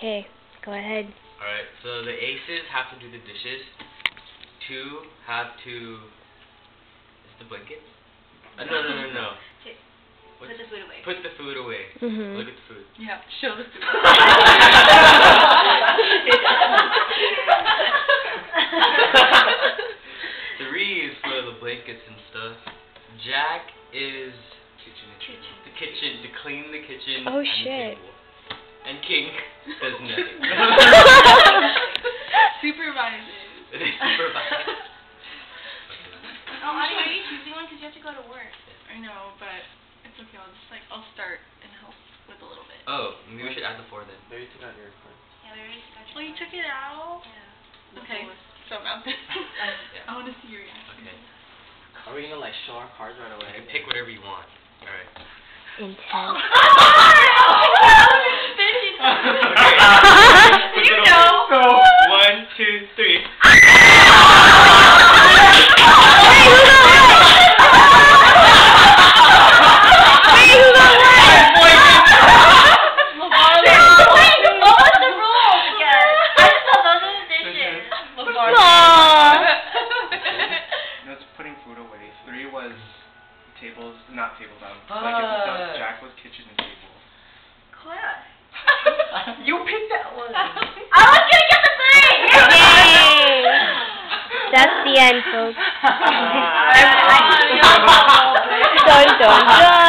Okay, go ahead. Alright, so the aces have to do the dishes. Two have to... Is the blanket? Uh, no, no, no, no. Put the food away. Put the food away. Mhm. Look at the food. Yeah, show the food. Three is for the blankets and stuff. Jack is Kitchen. the kitchen, to clean the kitchen Oh, and the shit. Table. And King does nothing. Supervises. They supervise. Oh, Audie, are you choosing one? Because you have to go to work. I know, but it's okay. I'll just like, I'll start and help with a little bit. Oh, maybe we should add the four then. There you took out your card. Yeah, we already got your Oh, you took it out? Yeah. Okay, so about this. Yeah. I want to see your reaction. Okay. Are we gonna like show our cards right away? You can pick whatever you want. Alright. Intense. Do you know? So, one, two, three. No, it's putting away. Three was tables, not tables, um, blankets and stuff. Fuck. Jack was kitchen and table. You picked that one. I was gonna get the three. Yay! That's the end, folks. dun dun dun.